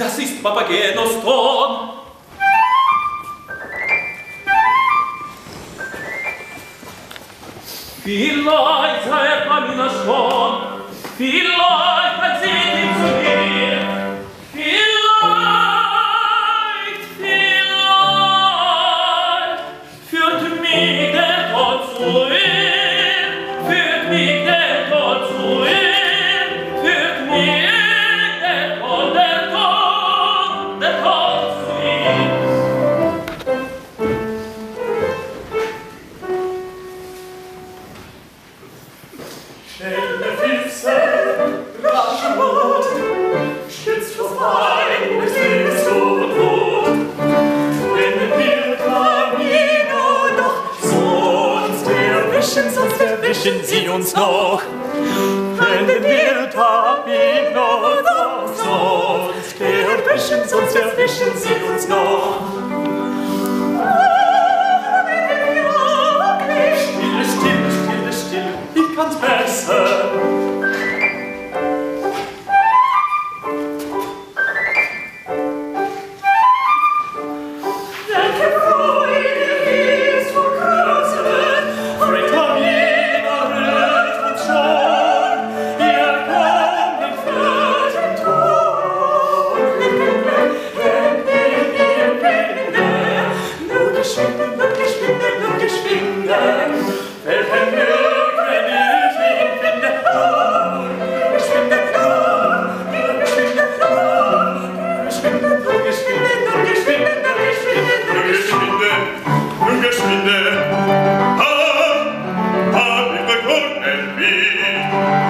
Das ist Papagenos Ton. Vielleicht sei er bei mir schon, vielleicht hat sie Schnelle Füße, rascher Mut, schützt vor Feind, es ist so gut. Wenn wir Camino doch sonst erwischen, sonst erwischen sie uns noch. Wenn wir Camino doch sonst erwischen, sonst erwischen sie uns noch. Kann's her Amém.